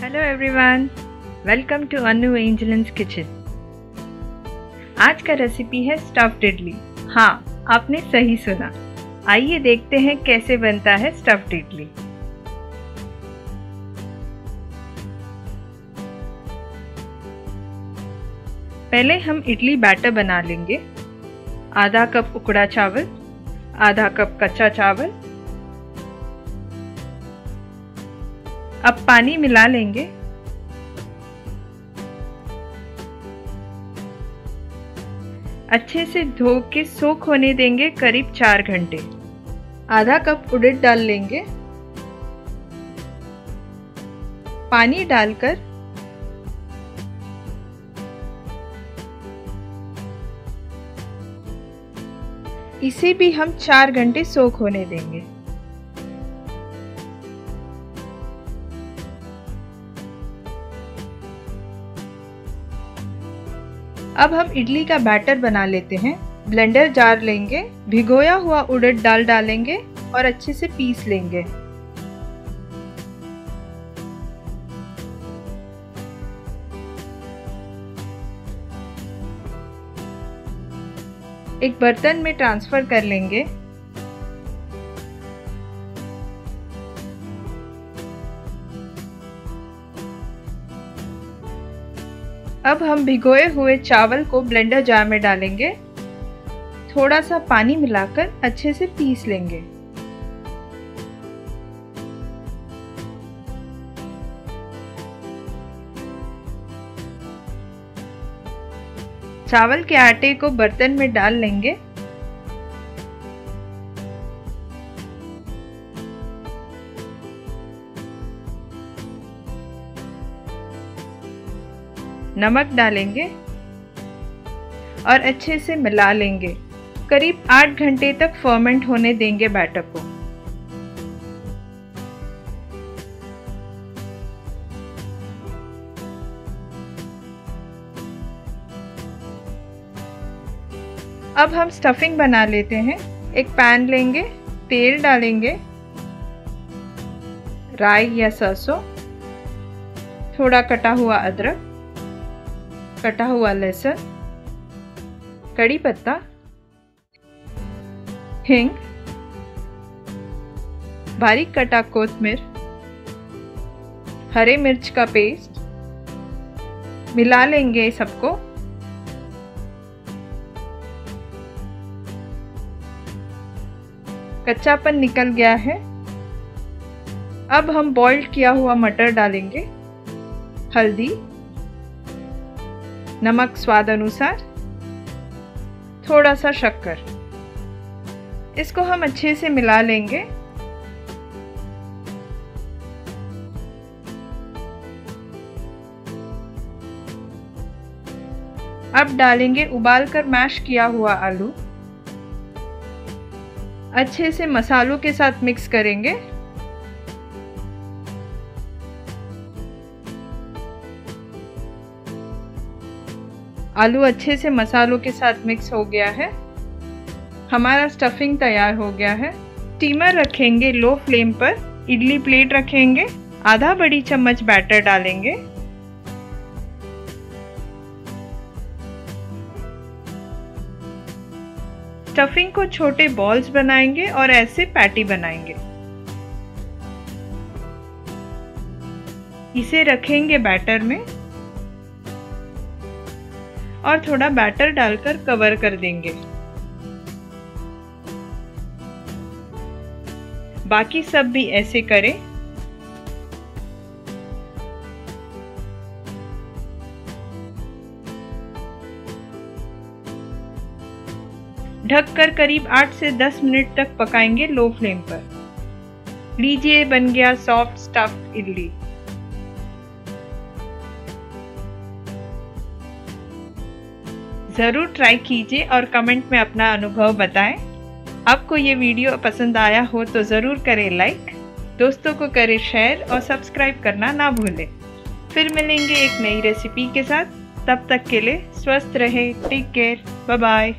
Hello everyone welcome to Anu Angelin's kitchen आज का recipe है स्टफ्ड इडली। हाँ आपने सही सुना। आइए देखते हैं कैसे बनता है स्टफ्ड इडली। पहले हम इडली बैटर बना लेंगे। आधा कप उकड़ा चावल, आधा कप कच्चा चावल अब पानी मिला लेंगे। अच्छे से धो के सोख होने देंगे करीब चार घंटे। आधा कप उड़द डाल लेंगे। पानी डालकर इसे भी हम चार घंटे सोख होने देंगे। अब हम इडली का बैटर बना लेते हैं। ब्लेंडर जार लेंगे, भिगोया हुआ उड़द डाल डालेंगे और अच्छे से पीस लेंगे। एक बर्तन में ट्रांसफ़र कर लेंगे। अब हम भिगोए हुए चावल को ब्लेंडर जार में डालेंगे। थोड़ा सा पानी मिलाकर अच्छे से पीस लेंगे। चावल के आटे को बर्तन में डाल लेंगे। नमक डालेंगे और अच्छे से मिला लेंगे। करीब आठ घंटे तक फर्मेंट होने देंगे बैटर को। अब हम स्टफिंग बना लेते हैं। एक पैन लेंगे, तेल डालेंगे, राई या सरसों, थोड़ा कटा हुआ अदरक। कटा हुआ लहसुन, कड़ी पत्ता, हिंग, बारीक कटा कोतमीर हरे मिर्च का पेस्ट, मिला लेंगे सबको। कच्चापन निकल गया है। अब हम बॉइल्ड किया हुआ मटर डालेंगे, हल्दी। नमक स्वाद अनुसार थोड़ा सा शक्कर। इसको हम अच्छे से मिला लेंगे। अब डालेंगे उबाल कर मैश किया हुआ आलू। अच्छे से मसालों के साथ मिक्स करेंगे। आलू अच्छे से मसालों के साथ मिक्स हो गया है। हमारा स्टफिंग तैयार हो गया है। स्टीमर रखेंगे लो फ्लेम पर। इडली प्लेट रखेंगे। आधा बड़ी चम्मच बैटर डालेंगे। स्टफिंग को छोटे बॉल्स बनाएँगे और ऐसे पैटी बनाएँगे। इसे रखेंगे बैटर में। और थोड़ा बैटर डालकर कवर कर देंगे। बाकी सब भी ऐसे करें। ढककर करीब 8 से 10 मिनट तक पकाएँगे लो फ्लेम पर। लीजिए बन गया सॉफ्ट स्टफ्ड इडली। ज़रूर ट्राई कीजिए और कमेंट में अपना अनुभव बताएँ। आपको ये वीडियो पसंद आया हो तो ज़रूर करें लाइक दोस्तों को करें शेयर और सब्सक्राइब करना ना भूलें। फिर मिलेंगे एक नई रेसिपी के साथ। तब तक के लिए स्वस्थ रहे टेक केयर बाय बाय